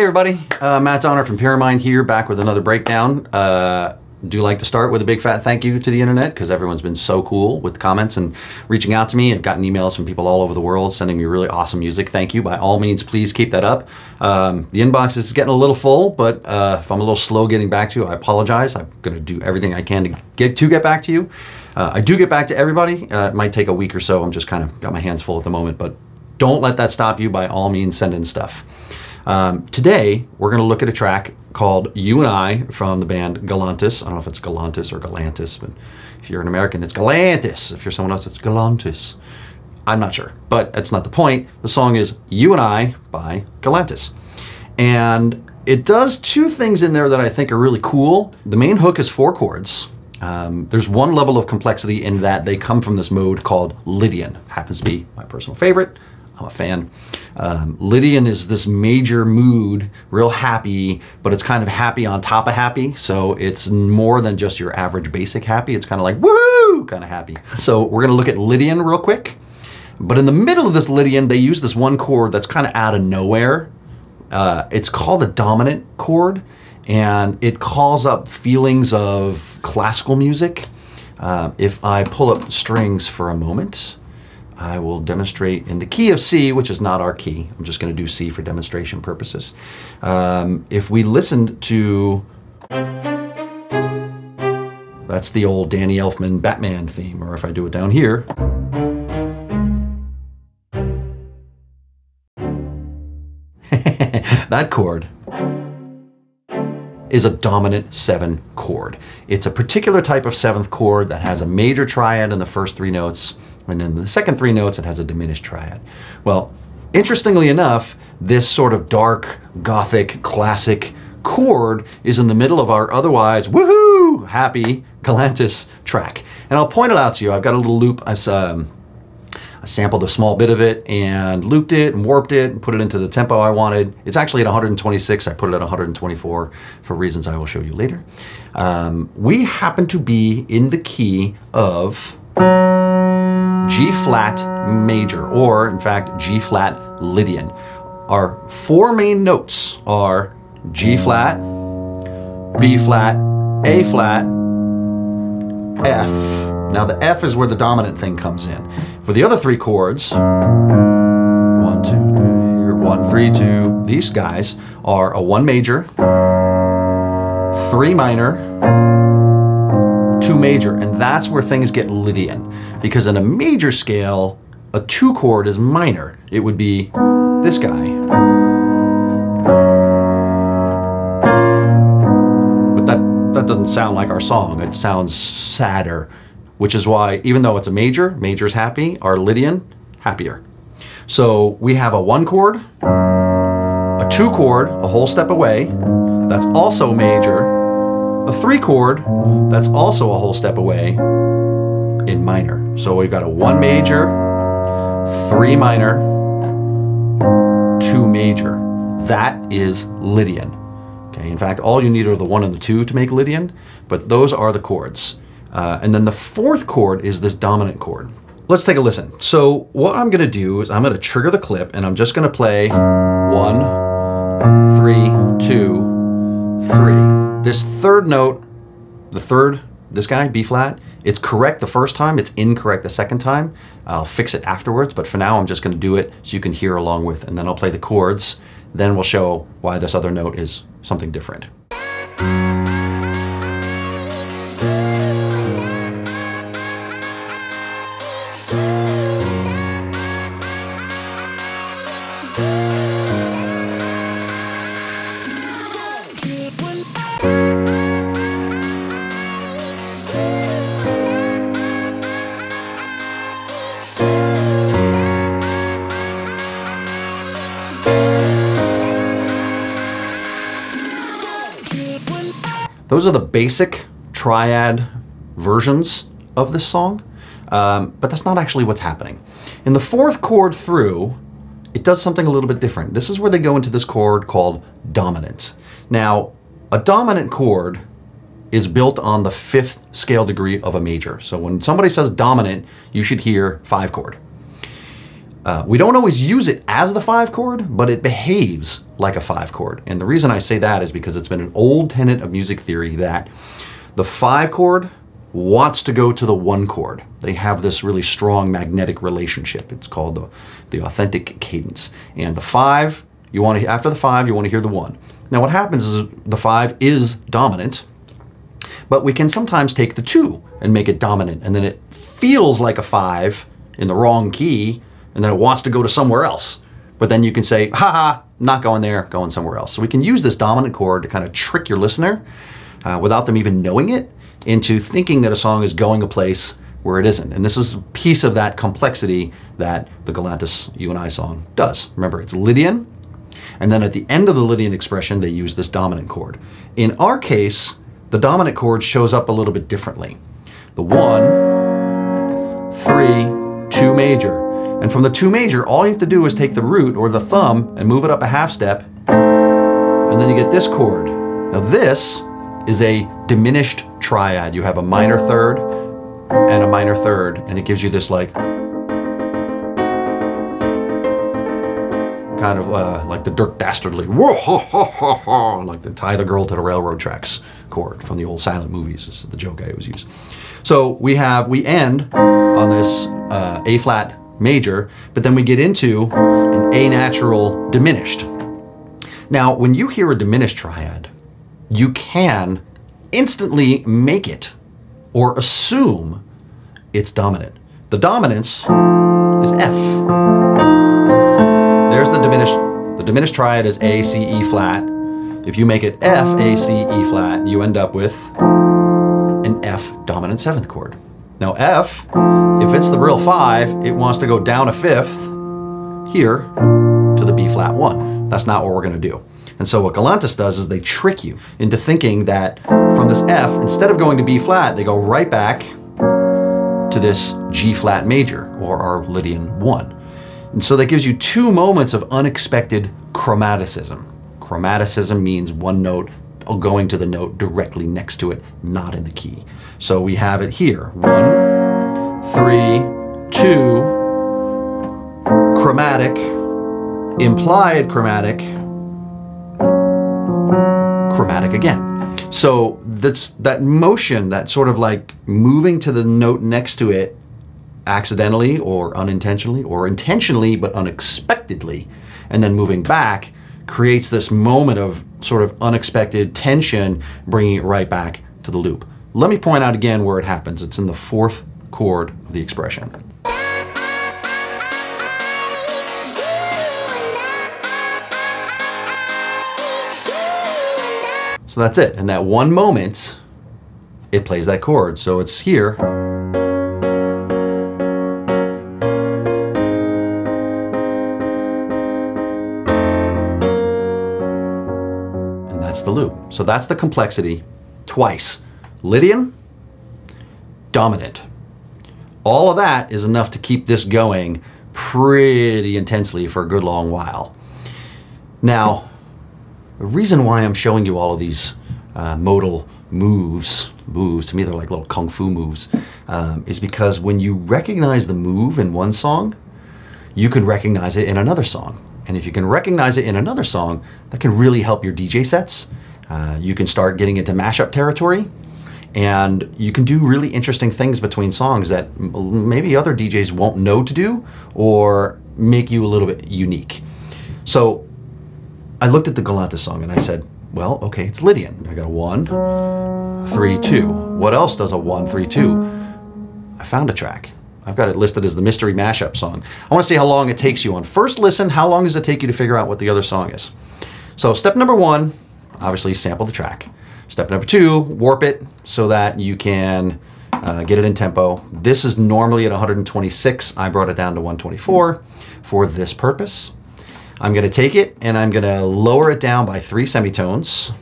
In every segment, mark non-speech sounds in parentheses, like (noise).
Hey everybody, uh, Matt Donner from Pyramind here, back with another breakdown. Uh, do like to start with a big fat thank you to the internet because everyone's been so cool with comments and reaching out to me. I've gotten emails from people all over the world sending me really awesome music. Thank you. By all means, please keep that up. Um, the inbox is getting a little full, but uh, if I'm a little slow getting back to you, I apologize. I'm going to do everything I can to get to get back to you. Uh, I do get back to everybody. Uh, it might take a week or so. I'm just kind of got my hands full at the moment, but don't let that stop you. By all means, send in stuff. Um, today, we're going to look at a track called You and I from the band Galantis. I don't know if it's Galantis or Galantis, but if you're an American, it's Galantis. If you're someone else, it's Galantis. I'm not sure, but that's not the point. The song is You and I by Galantis. And it does two things in there that I think are really cool. The main hook is four chords. Um, there's one level of complexity in that they come from this mode called Lydian. Happens to be my personal favorite. I'm a fan. Um, Lydian is this major mood, real happy, but it's kind of happy on top of happy. So it's more than just your average basic happy. It's kind of like woo kind of happy. So we're going to look at Lydian real quick. But in the middle of this Lydian, they use this one chord that's kind of out of nowhere. Uh, it's called a dominant chord, and it calls up feelings of classical music. Uh, if I pull up strings for a moment, I will demonstrate in the key of C, which is not our key. I'm just going to do C for demonstration purposes. Um, if we listened to, that's the old Danny Elfman Batman theme, or if I do it down here, (laughs) that chord is a dominant seven chord. It's a particular type of seventh chord that has a major triad in the first three notes, and in the second three notes, it has a diminished triad. Well, interestingly enough, this sort of dark, gothic, classic chord is in the middle of our otherwise woohoo happy Galantis track. And I'll point it out to you. I've got a little loop. I've um, I sampled a small bit of it and looped it and warped it and put it into the tempo I wanted. It's actually at 126. I put it at 124 for reasons I will show you later. Um, we happen to be in the key of G flat major, or in fact, G flat Lydian. Our four main notes are G flat, B flat, A flat, F. Now the F is where the dominant thing comes in. For the other three chords, one, two, three, one, three, two, these guys are a one major, three minor, major, and that's where things get Lydian. Because in a major scale, a two chord is minor. It would be this guy. But that, that doesn't sound like our song. It sounds sadder, which is why, even though it's a major, major's happy, our Lydian, happier. So we have a one chord, a two chord, a whole step away, that's also major, a three chord that's also a whole step away in minor. So we've got a one major, three minor, two major. That is Lydian. Okay, in fact, all you need are the one and the two to make Lydian, but those are the chords. Uh, and then the fourth chord is this dominant chord. Let's take a listen. So what I'm gonna do is I'm gonna trigger the clip and I'm just gonna play one, three, two, three. This third note, the third, this guy, B flat, it's correct the first time, it's incorrect the second time. I'll fix it afterwards, but for now I'm just gonna do it so you can hear along with, and then I'll play the chords, then we'll show why this other note is something different. Those are the basic triad versions of this song, um, but that's not actually what's happening. In the fourth chord through, it does something a little bit different. This is where they go into this chord called dominant. Now, a dominant chord is built on the fifth scale degree of a major. So when somebody says dominant, you should hear five chord. Uh, we don't always use it as the five chord, but it behaves like a five chord. And the reason I say that is because it's been an old tenet of music theory that the five chord wants to go to the one chord. They have this really strong magnetic relationship. It's called the, the authentic cadence. And the five, you want to after the five, you want to hear the one. Now what happens is the five is dominant, but we can sometimes take the two and make it dominant, and then it feels like a five in the wrong key, and then it wants to go to somewhere else. But then you can say, haha, not going there, going somewhere else. So we can use this dominant chord to kind of trick your listener uh, without them even knowing it into thinking that a song is going a place where it isn't. And this is a piece of that complexity that the Galantis You and I song does. Remember, it's Lydian, and then at the end of the Lydian expression, they use this dominant chord. In our case, the dominant chord shows up a little bit differently. The one, three, two major. And from the two major, all you have to do is take the root or the thumb and move it up a half step, and then you get this chord. Now this is a diminished triad. You have a minor third and a minor third, and it gives you this like kind of uh, like the Dick Dastardly, whoa, ha, ha, ha, ha, like the tie the girl to the railroad tracks chord from the old silent movies. Is the joke I always use. So we have, we end on this uh, A flat major, but then we get into an A natural diminished. Now, when you hear a diminished triad, you can instantly make it or assume it's dominant. The dominance is F. There's the diminished, the diminished triad is A, C, E flat. If you make it F, A, C, E flat, you end up with an F dominant seventh chord. Now F, if it's the real five, it wants to go down a fifth here to the B flat one. That's not what we're gonna do. And so what Galantis does is they trick you into thinking that from this F, instead of going to B flat, they go right back to this G flat major, or our Lydian one. And so that gives you two moments of unexpected chromaticism. Chromaticism means one note going to the note directly next to it, not in the key. So we have it here. One, three, two, chromatic, implied chromatic, chromatic again. So that's that motion, that sort of like moving to the note next to it accidentally or unintentionally or intentionally but unexpectedly and then moving back creates this moment of sort of unexpected tension bringing it right back to the loop. Let me point out again where it happens. It's in the fourth chord of the expression. So that's it. And that one moment, it plays that chord. So it's here. That's the loop. So that's the complexity twice. Lydian, dominant. All of that is enough to keep this going pretty intensely for a good long while. Now, the reason why I'm showing you all of these uh, modal moves, moves, to me they're like little kung fu moves, um, is because when you recognize the move in one song, you can recognize it in another song. And if you can recognize it in another song, that can really help your DJ sets. Uh, you can start getting into mashup territory. And you can do really interesting things between songs that maybe other DJs won't know to do or make you a little bit unique. So I looked at the Galantis song and I said, well, okay, it's Lydian. I got a one, three, two. What else does a one, three, two? I found a track. I've got it listed as the mystery mashup song. I want to see how long it takes you on first listen. How long does it take you to figure out what the other song is? So step number one, obviously sample the track. Step number two, warp it so that you can uh, get it in tempo. This is normally at 126. I brought it down to 124 for this purpose. I'm going to take it and I'm going to lower it down by three semitones.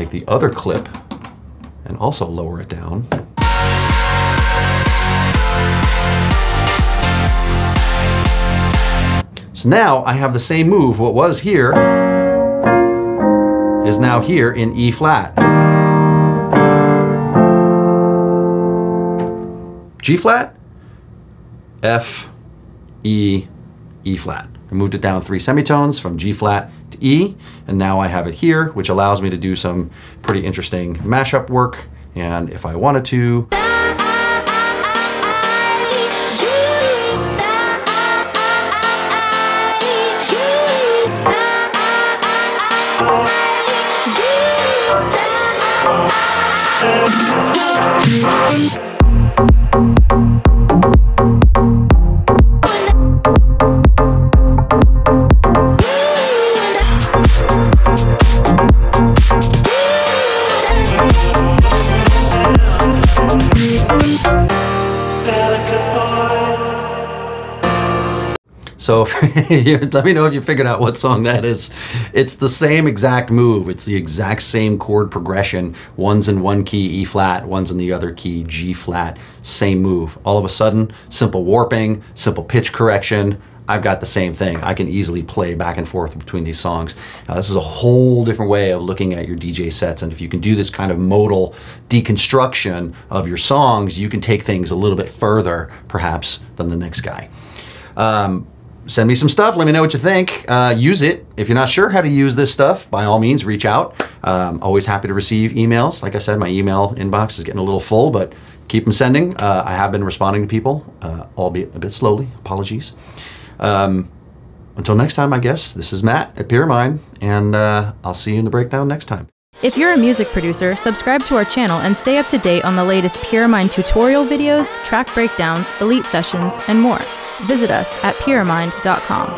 take the other clip and also lower it down. So now I have the same move. What was here is now here in E flat. G flat, F, E, E flat. I moved it down three semitones from G flat to E, and now I have it here, which allows me to do some pretty interesting mashup work. And if I wanted to, (laughs) let me know if you figured out what song that is. It's the same exact move. It's the exact same chord progression. One's in one key E flat, one's in the other key G flat. Same move. All of a sudden, simple warping, simple pitch correction. I've got the same thing. I can easily play back and forth between these songs. Now, this is a whole different way of looking at your DJ sets. And if you can do this kind of modal deconstruction of your songs, you can take things a little bit further, perhaps, than the next guy. Um, send me some stuff. Let me know what you think. Uh, use it. If you're not sure how to use this stuff, by all means, reach out. Um, always happy to receive emails. Like I said, my email inbox is getting a little full, but keep them sending. Uh, I have been responding to people, uh, albeit a bit slowly. Apologies. Um, until next time, I guess, this is Matt at Pyramind, and uh, I'll see you in the breakdown next time. If you're a music producer, subscribe to our channel and stay up to date on the latest Pyramind tutorial videos, track breakdowns, elite sessions, and more. Visit us at pyramind.com.